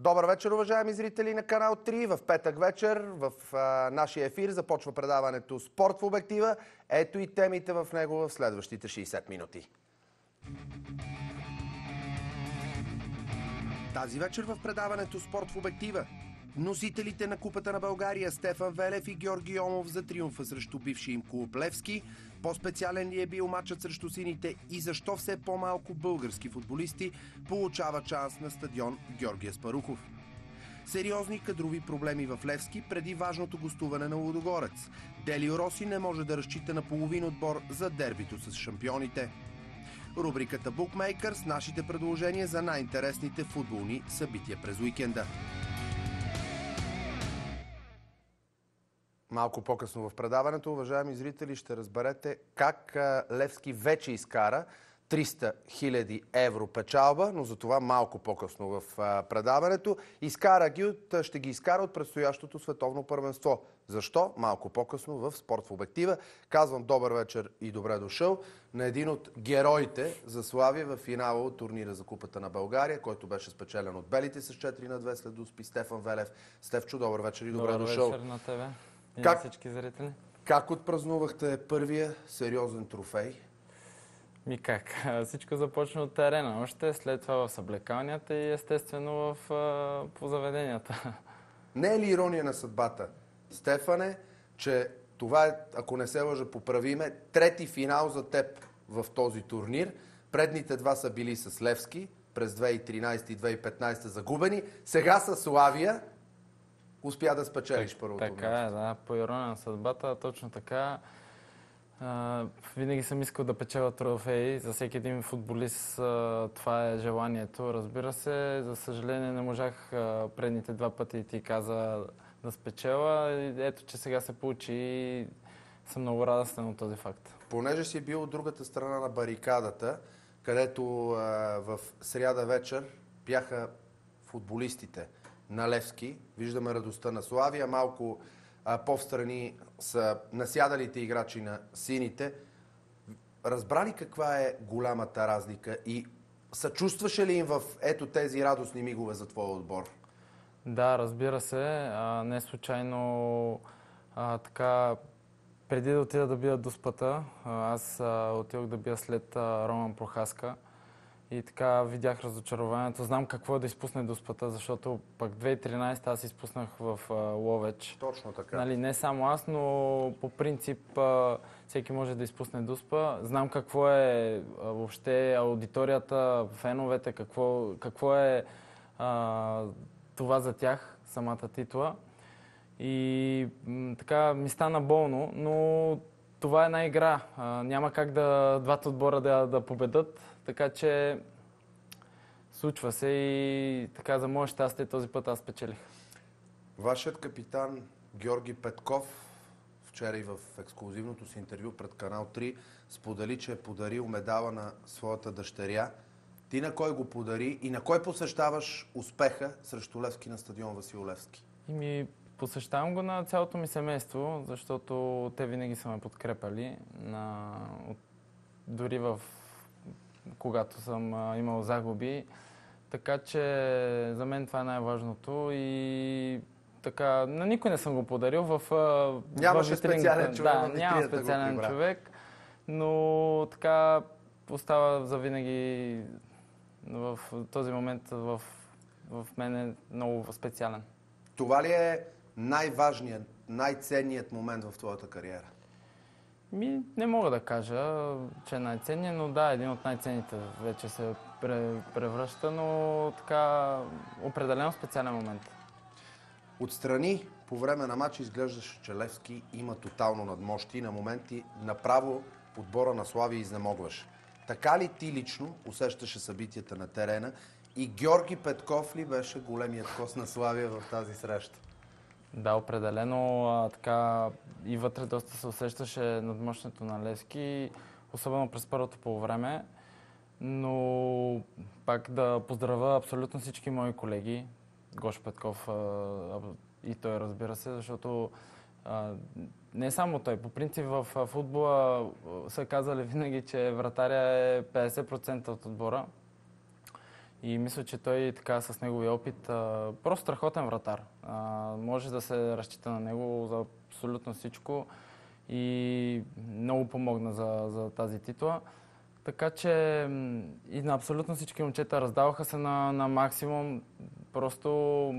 Добър вечер, уважаеми зрители на канал 3. В петък вечер в а, нашия ефир започва предаването Спорт в обектива. Ето и темите в него в следващите 60 минути. Тази вечер в предаването Спорт в обектива Носителите на Купата на България Стефан Велев и Георги Омов за триумфа срещу бивши им клуб Левски. По-специален ли е бил матчът срещу сините и защо все по-малко български футболисти получава шанс на стадион Георгия Спарухов? Сериозни кадрови проблеми в Левски преди важното гостуване на Лудогорец. Делио Роси не може да разчита на половин отбор за дербито с шампионите. Рубриката Bookmaker с нашите предложения за най-интересните футболни събития през уикенда. Малко по-късно в предаването, уважаеми зрители, ще разберете как Левски вече изкара 300 000 евро печалба, но за това малко по-късно в предаването. Изкара ги от, ще ги изкара от предстоящото световно първенство. Защо? Малко по-късно в Спорт в обектива. Казвам добър вечер и добре дошъл на един от героите за Славия в финала от турнира за Купата на България, който беше спечелен от белите с 4 на 2 след успи Стефан Велев. Стефчо, добър вечер и добре добър дошъл. Добър вечер на тебе как, на всички зрители. Как отпразнувахте първия сериозен трофей? Ми как? Всичко започна от терена. Още след това в съблекалнята и естествено в, по заведенията. Не е ли ирония на съдбата, Стефане, че това е, ако не се лъжа, поправиме, трети финал за теб в този турнир. Предните два са били с Левски през 2013 и 2015 загубени. Сега с Славия успя да спечелиш първото Така е, да. По ирония на съдбата, точно така. А, винаги съм искал да печеля трофеи. За всеки един футболист а, това е желанието. Разбира се, за съжаление не можах а, предните два пъти ти каза да спечела. Ето, че сега се получи и съм много радостен от този факт. Понеже си бил от другата страна на барикадата, където в сряда вечер бяха футболистите на Левски. Виждаме радостта на Славия. Малко по-встрани са насядалите играчи на сините. Разбрали каква е голямата разлика и съчувстваше ли им в ето тези радостни мигове за твоя отбор? Да, разбира се. А, не случайно а, така преди да отида да бия до спата, аз а, отидох да бия след а, Роман Прохаска. И така видях разочарованието. Знам какво е да изпусне доспата, защото пък 2013 аз изпуснах в а, Ловеч. Точно така. Нали, не само аз, но по принцип а, всеки може да изпусне дуспа. Знам какво е а, въобще аудиторията, феновете, какво, какво е а, това за тях, самата титла. И м, така ми стана болно, но това е една игра. А, няма как да двата отбора да, да победат. Така че случва се и така за мое щастие този път аз печелих. Вашият капитан Георги Петков вчера и в ексклюзивното си интервю пред Канал 3 сподели, че е подарил медала на своята дъщеря. Ти на кой го подари и на кой посещаваш успеха срещу Левски на стадион Васил Левски? И ми посещавам го на цялото ми семейство, защото те винаги са ме подкрепали. На... Дори в когато съм имал загуби. Така че за мен това е най-важното и така, на никой не съм го подарил в Нямаше в специален човек. Да, няма специален човек, но така остава за винаги в този момент в, в мен е много специален. Това ли е най-важният, най-ценният момент в твоята кариера? Ми, не мога да кажа, че е най-ценният, но да, един от най-ценните вече се превръща, но така определено специален момент. Отстрани по време на матча изглеждаше, че Левски има тотално надмощи и на моменти направо подбора на Слави изнемогваше. Така ли ти лично усещаше събитията на терена и Георги Петков ли беше големият кост на Славия в тази среща? Да, определено а, така и вътре доста се усещаше надмощното на Левски, особено през първото по време. Но пак да поздравя абсолютно всички мои колеги, Гош Петков а, и той разбира се, защото а, не само той. По принцип в футбола са казали винаги, че вратаря е 50% от отбора. И мисля, че той така с неговия опит, а, просто страхотен вратар. А, може да се разчита на него за абсолютно всичко и много помогна за, за тази титла. Така че и на абсолютно всички момчета раздаваха се на, на максимум. Просто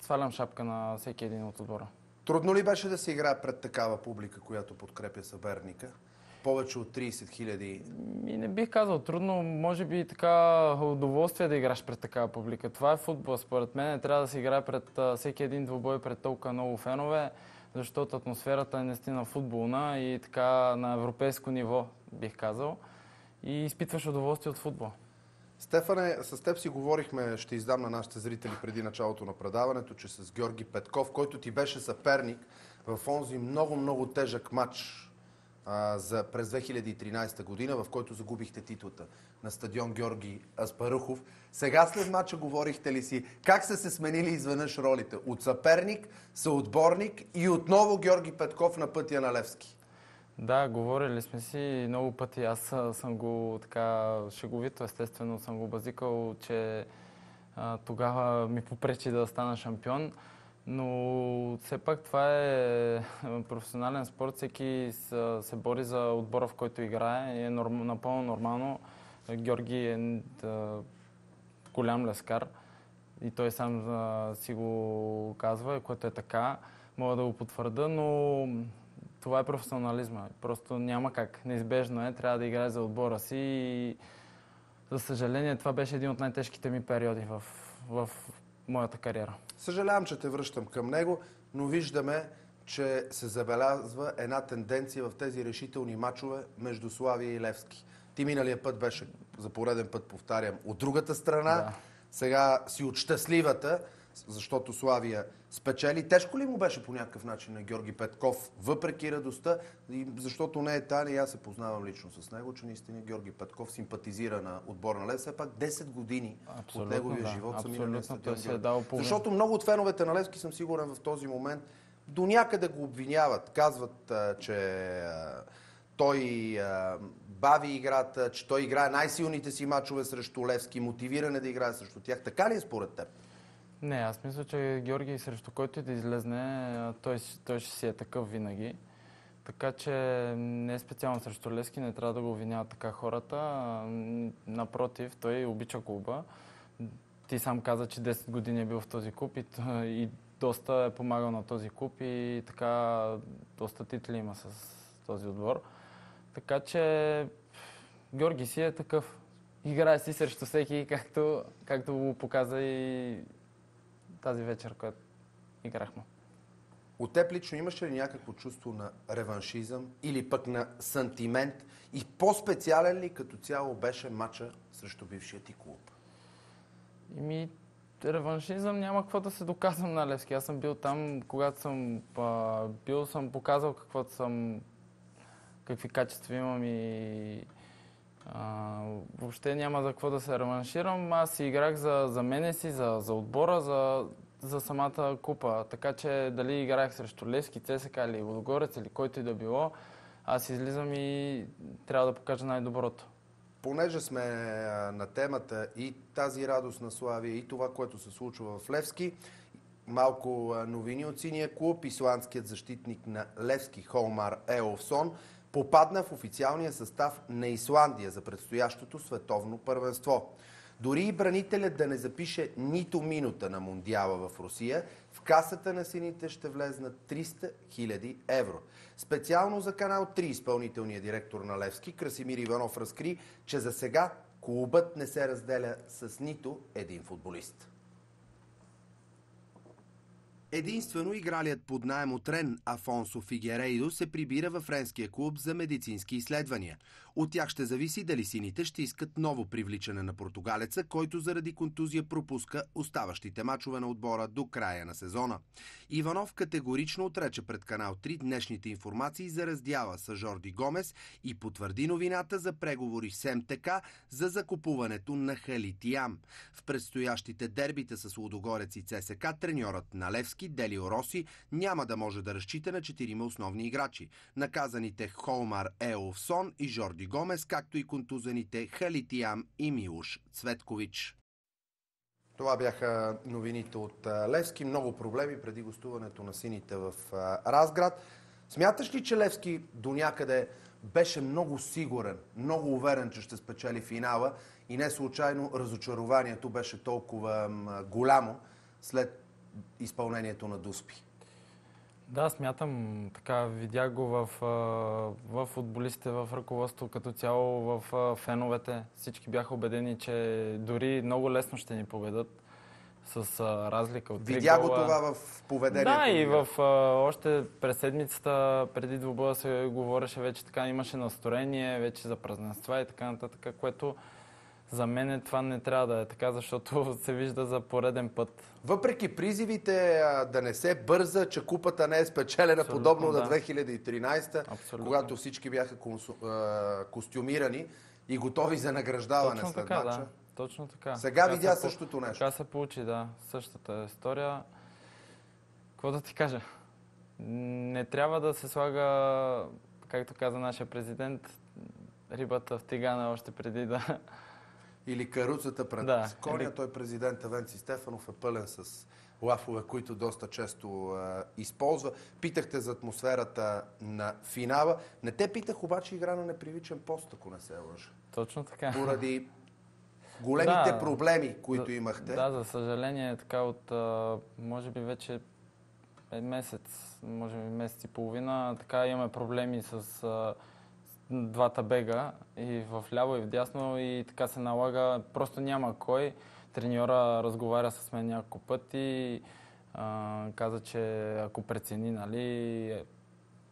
свалям шапка на всеки един от отбора. Трудно ли беше да се играе пред такава публика, която подкрепя съперника? Повече от 30 хиляди. И не бих казал трудно, може би така удоволствие да играш пред такава публика. Това е футбол. Според мен трябва да се играе пред всеки един двубой пред толкова много фенове, защото атмосферата е наистина футболна и така на европейско ниво, бих казал. И изпитваш удоволствие от футбол. Стефане, с теб си говорихме, ще издам на нашите зрители преди началото на предаването, че с Георги Петков, който ти беше съперник в онзи много-много тежък матч за през 2013 година, в който загубихте титлата на стадион Георги Аспарухов. Сега след матча говорихте ли си как са се сменили изведнъж ролите? От съперник, съотборник и отново Георги Петков на пътя на Левски. Да, говорили сме си много пъти. Аз съм го така шеговито, естествено съм го базикал, че а, тогава ми попречи да стана шампион. Но все пак това е професионален спорт. Всеки се бори за отбора, в който играе. И е норм, напълно нормално. Георги е голям лескар и той сам си го казва, което е така. Мога да го потвърда, но това е професионализма. Просто няма как. Неизбежно е. Трябва да играе за отбора си и за съжаление това беше един от най-тежките ми периоди в, в моята кариера. Съжалявам, че те връщам към него, но виждаме, че се забелязва една тенденция в тези решителни матчове между Славия и Левски. Ти миналия път беше, за пореден път повтарям, от другата страна. Да. Сега си от щастливата, защото Славия спечели. Тежко ли му беше по някакъв начин на Георги Петков, въпреки радостта, и защото не е тайна, и аз се познавам лично с него, че наистина Георги Петков симпатизира на отбор на Лев. Все пак 10 години Абсолютно, от неговия да. живот са минали е дал Защото много от феновете на Левски, съм сигурен в този момент, до някъде го обвиняват. Казват, че той бави играта, че той играе най-силните си мачове срещу Левски, мотивиране да играе срещу тях. Така ли е според теб? Не, аз мисля, че Георги срещу който и да излезне, той, той ще си е такъв винаги. Така че не е специално срещу Лески, не трябва да го обвиняват така хората. Напротив, той обича клуба. Ти сам каза, че 10 години е бил в този клуб и, и доста е помагал на този клуб и така доста титли има с този отбор. Така че Георги си е такъв. Играе си срещу всеки, както, както го показа и тази вечер, която играхме. От теб лично имаше ли някакво чувство на реваншизъм или пък на сантимент и по-специален ли като цяло беше матча срещу бившия ти клуб? Ими, реваншизъм няма какво да се доказвам на Левски. Аз съм бил там, когато съм а, бил, съм показал каквото съм, какви качества имам и а, въобще няма за какво да се реванширам. Аз играх за, за мене си, за, за отбора, за, за самата купа. Така че дали играх срещу Левски, ЦСК или Водогорец или който и да било, аз излизам и трябва да покажа най-доброто. Понеже сме на темата и тази радост на Славия, и това, което се случва в Левски, малко новини от синия клуб. Исландският защитник на Левски Холмар Еолфсон попадна в официалния състав на Исландия за предстоящото световно първенство. Дори и бранителят да не запише нито минута на Мондиала в Русия, в касата на сините ще влезнат 300 000 евро. Специално за канал 3 изпълнителният директор на Левски Красимир Иванов разкри, че за сега клубът не се разделя с нито един футболист. Единствено игралият под найем от Рен Афонсо Фигерейдо се прибира във френския клуб за медицински изследвания. От тях ще зависи дали сините ще искат ново привличане на португалеца, който заради контузия пропуска оставащите мачове на отбора до края на сезона. Иванов категорично отрече пред канал 3 днешните информации за раздяла с Жорди Гомес и потвърди новината за преговори с МТК за закупуването на Халитиям. В предстоящите дербита с Лудогорец и ЦСК треньорът на Левски Делио Роси няма да може да разчита на четирима основни играчи. Наказаните Холмар Еолфсон и Жорди Гомес, както и контузените Халитиям и Милуш Цветкович. Това бяха новините от Левски. Много проблеми преди гостуването на сините в Разград. Смяташ ли, че Левски до някъде беше много сигурен, много уверен, че ще спечели финала и не случайно разочарованието беше толкова голямо след изпълнението на Дуспи? Да, смятам така. Видях го в, в футболистите, в ръководство като цяло, в феновете. Всички бяха убедени, че дори много лесно ще ни победат с разлика от Видя го това в поведението. Да, и в, още през седмицата, преди двубоя се говореше вече така, имаше настроение вече за празненства и така нататък, което за мен това не трябва да е така, защото се вижда за пореден път. Въпреки призивите да не се бърза, че купата не е спечелена Абсолютно, подобно да. на 2013, Абсолютно. когато всички бяха костюмирани и готови за награждаване Точно след така, матча. Да. Точно така. Сега така видя същото нещо. Така се получи, да. Същата история. Какво да ти кажа? Не трябва да се слага, както каза нашия президент, рибата в тигана още преди да... Или каруцата пред да, коня. Или... Той президент Венци Стефанов е пълен с лафове, които доста често е, използва. Питахте за атмосферата на финала. Не те питах обаче игра на непривичен пост, ако не се лъжа. Точно така. Поради големите да, проблеми, които за, имахте. Да, за съжаление, така от, може би вече е месец, може би месец и половина, така имаме проблеми с двата бега и в ляво и в дясно и така се налага, просто няма кой. Треньора разговаря с мен няколко пъти а, каза, че ако прецени, нали,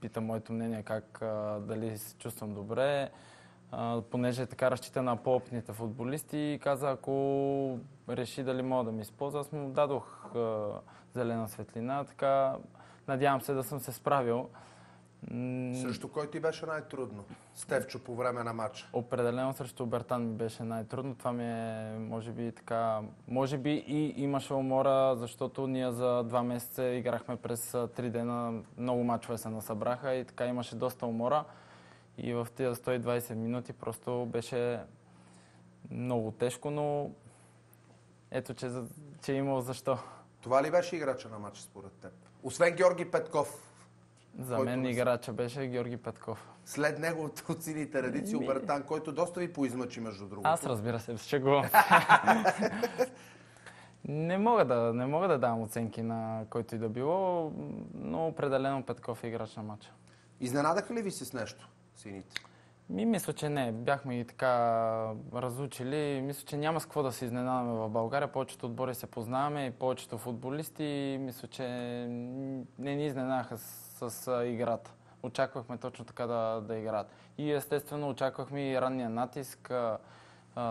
пита моето мнение как, а, дали се чувствам добре понеже така разчита на по-опитните футболисти и каза, ако реши дали мога да ми използва, аз му дадох зелена светлина, така надявам се да съм се справил. Срещу кой ти беше най-трудно? Стевчо по време на матча? Определено срещу Бертан ми беше най-трудно. Това ми е, може би, така... Може би и имаше умора, защото ние за два месеца играхме през три дена. Много мачове се насъбраха и така имаше доста умора. И в тези 120 минути просто беше много тежко, но ето, че, че е имал защо. Това ли беше играча на матча според теб? Освен Георги Петков. За мен играча беше Георги Петков. След него от сините редици Ми... Обертан, който доста ви поизмъчи между другото. Аз разбира се, шегувам. не, мога да, не мога да давам оценки на който и да било, но определено Петков е играч на матча. Изненадаха ли ви се с нещо? сините? Ми, мисля, че не. Бяхме ги така разучили. Мисля, че няма с какво да се изненадаме в България. Повечето отбори се познаваме и повечето футболисти. Мисля, че не ни изненадаха с, с играта. Очаквахме точно така да, да играят. И естествено очаквахме и ранния натиск, а,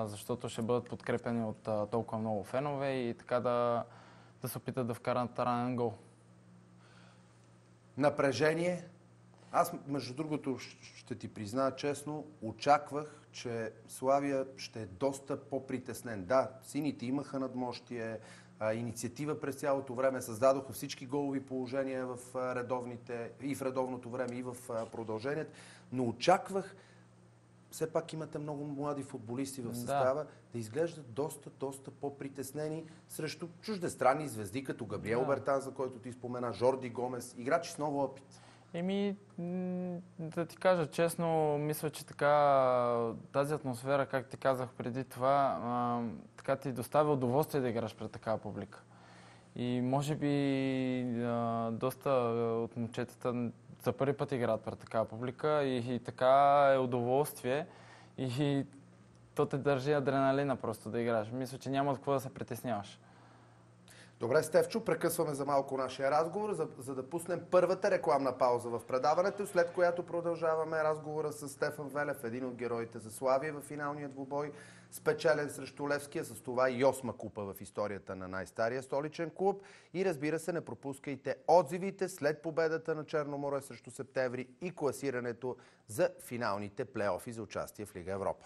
защото ще бъдат подкрепени от а, толкова много фенове и така да, да се опитат да вкарат ранен гол. Напрежение, аз, между другото, ще ти призная честно, очаквах, че Славия ще е доста по-притеснен. Да, сините имаха надмощие, инициатива през цялото време, създадоха всички голови положения в редовните, и в редовното време, и в продължението, но очаквах, все пак имате много млади футболисти в състава, да, да изглеждат доста, доста по-притеснени срещу чуждестранни звезди, като Габриел да. Бертан, за който ти спомена, Жорди Гомес, играчи с много опит. Еми, да ти кажа честно, мисля, че така тази атмосфера, как ти казах преди това, а, така ти доставя удоволствие да играш пред такава публика. И може би а, доста от момчетата за първи път играят пред такава публика и, и така е удоволствие и, и то те държи адреналина просто да играш. Мисля, че няма от какво да се притесняваш. Добре, Стевчо, прекъсваме за малко нашия разговор, за, за да пуснем първата рекламна пауза в предаването, след която продължаваме разговора с Стефан Велев, един от героите за Славия в финалния двубой, спечелен срещу Левския, с това и осма купа в историята на най-стария столичен клуб. И разбира се, не пропускайте отзивите след победата на Черноморе срещу Септември и класирането за финалните плейофи за участие в Лига Европа.